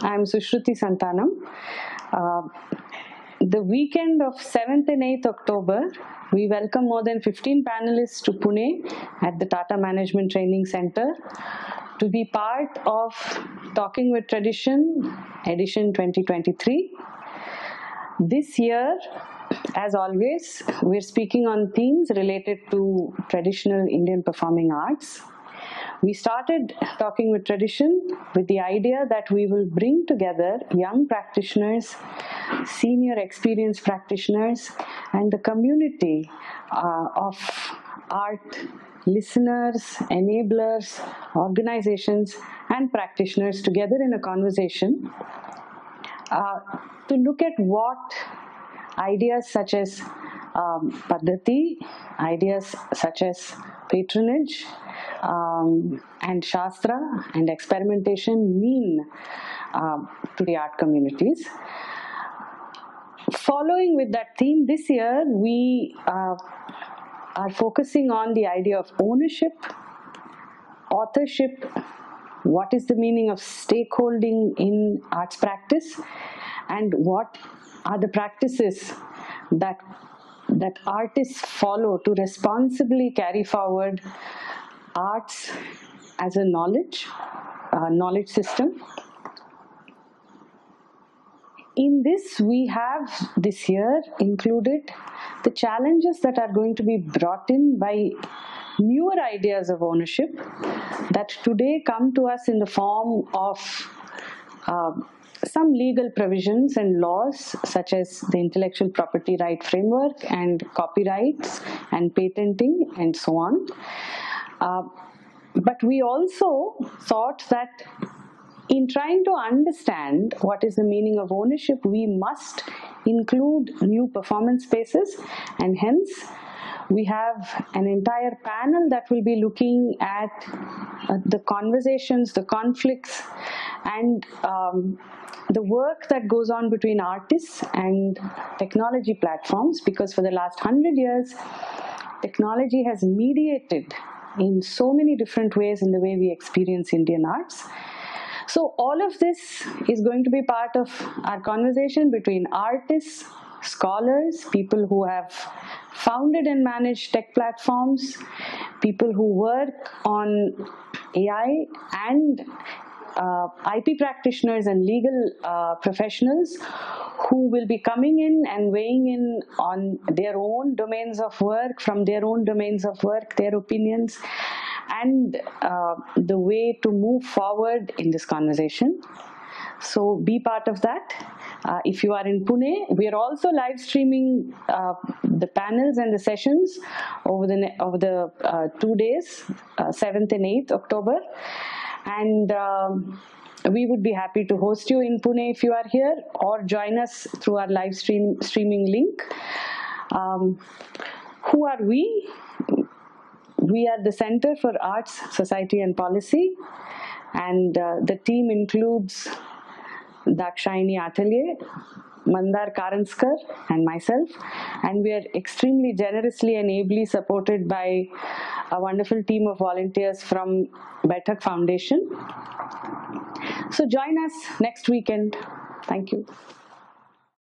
I'm Sushruti Santhanam. Uh, the weekend of 7th and 8th October, we welcome more than 15 panelists to Pune at the Tata Management Training Center to be part of Talking with Tradition, edition 2023. This year, as always, we're speaking on themes related to traditional Indian performing arts. We started talking with tradition with the idea that we will bring together young practitioners, senior experienced practitioners, and the community uh, of art listeners, enablers, organizations, and practitioners together in a conversation uh, to look at what ideas such as um, Paddhati, ideas such as patronage, um, and Shastra and experimentation mean uh, to the art communities. Following with that theme, this year we uh, are focusing on the idea of ownership, authorship, what is the meaning of stakeholding in arts practice, and what are the practices that that artists follow to responsibly carry forward arts as a knowledge, uh, knowledge system. In this, we have this year included the challenges that are going to be brought in by newer ideas of ownership that today come to us in the form of uh, some legal provisions and laws such as the intellectual property right framework and copyrights and patenting and so on. Uh, but we also thought that in trying to understand what is the meaning of ownership, we must include new performance spaces and hence we have an entire panel that will be looking at uh, the conversations, the conflicts, and um, the work that goes on between artists and technology platforms because for the last hundred years, technology has mediated in so many different ways in the way we experience Indian arts. So all of this is going to be part of our conversation between artists, scholars, people who have founded and managed tech platforms, people who work on AI and uh, IP practitioners and legal uh, professionals who will be coming in and weighing in on their own domains of work, from their own domains of work, their opinions, and uh, the way to move forward in this conversation. So be part of that. Uh, if you are in Pune, we are also live streaming uh, the panels and the sessions over the over the uh, two days, 7th and 8th October and um, we would be happy to host you in Pune if you are here or join us through our live stream streaming link. Um, who are we? We are the Center for Arts, Society and Policy and uh, the team includes Dakshayani Athalye, Mandar Karanjkar and myself and we are extremely generously and ably supported by a wonderful team of volunteers from Baithak Foundation. So join us next weekend. Thank you.